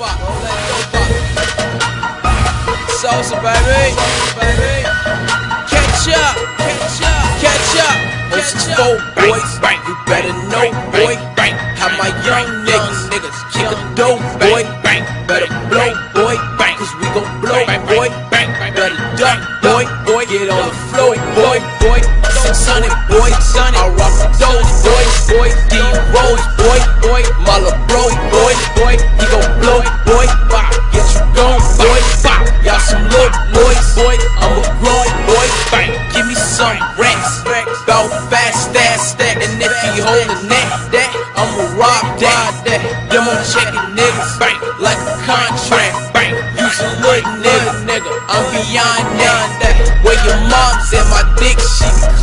Sosa, baby. Catch up, catch up, catch up. Catch up, boys. You better know, boy. How my young niggas, niggas kick a dope, boy. Better blow, boy. Cause we gon' blow, boy. Better duck, boy. Boy, get on the floor, boy. Boy, sunny, boy. Sunny. I rock the those some racks. Bout fast ass stack. And if he holdin' that, that, I'ma rob that. Them on checking niggas, bang, like a contract. Bang, you some little nigga, nigga. I'm beyond that. Where your mom's at, my dick, she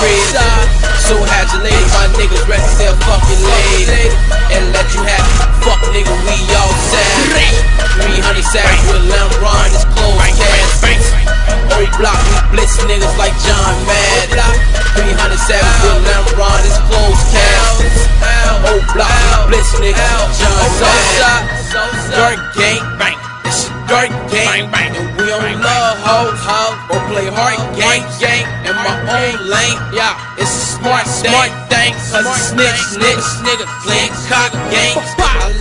crazy. So had your lady, my niggas to their fucking lady. And let you have it. Fuck nigga, we all sad. 300 savage with Lamron, it's closed cash. Old block, we blitz niggas like John Madden. 300 savage with Lamron, it's closed cash. Old block, we blitz niggas like John Madden. Dirt gang, bang. A gang, bang. Hoes. Or play hard game, gang. In my own lane, yeah. It's a smart, smart thing. Cause it's snitch, snitch, nigga. Playing cock game. I let it